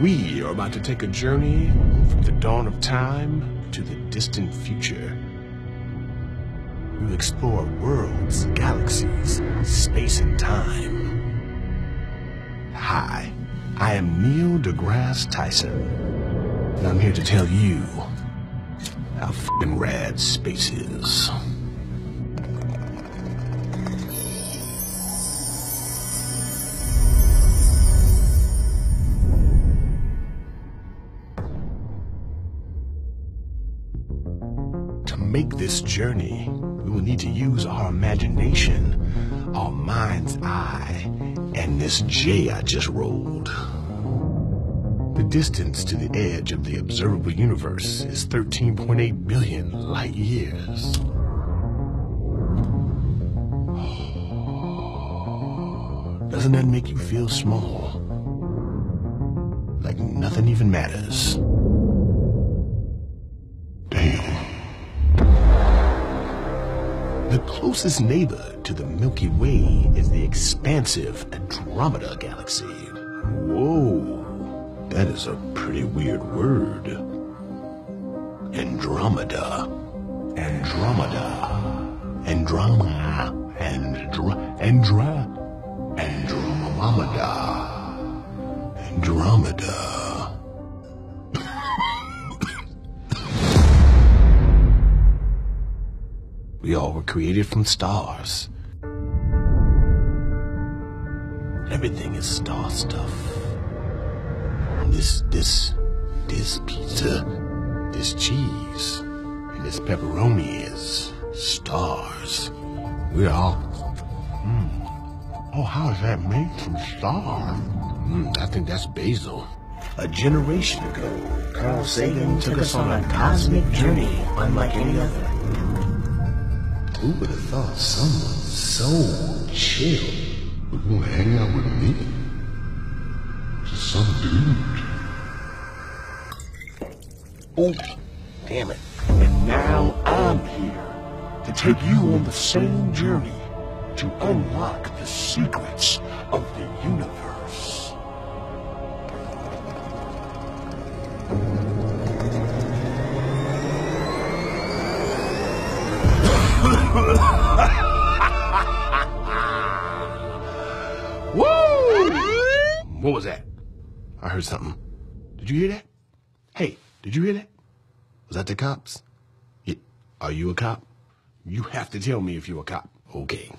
We are about to take a journey from the dawn of time to the distant future. We'll explore worlds, galaxies, space, and time. Hi, I am Neil deGrasse Tyson, and I'm here to tell you how f***ing rad space is. Make this journey, we will need to use our imagination, our mind's eye, and this J I just rolled. The distance to the edge of the observable universe is 13.8 billion light years. Doesn't that make you feel small? Like nothing even matters. The closest neighbor to the Milky Way is the expansive Andromeda Galaxy. Whoa, that is a pretty weird word. Andromeda. Andromeda. Andromeda. Andro Andra. Andromeda. Andromeda. We all were created from stars. Everything is star stuff. This, this, this pizza, this cheese, and this pepperoni is stars. We're all. Hmm. Oh, how is that made from stars? Hmm, I think that's basil. A generation ago, Carl Sagan took us on a cosmic journey unlike any other. Who would have thought someone so chill would want to hang out with me? Just some dude. Oh, damn it. And now I'm here to take you on the same journey to unlock the secrets of the universe. Woo! What was that? I heard something. Did you hear that? Hey, did you hear that? Was that the cops? Yeah. Are you a cop? You have to tell me if you're a cop. Okay.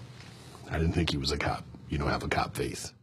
I didn't think he was a cop. You don't have a cop face.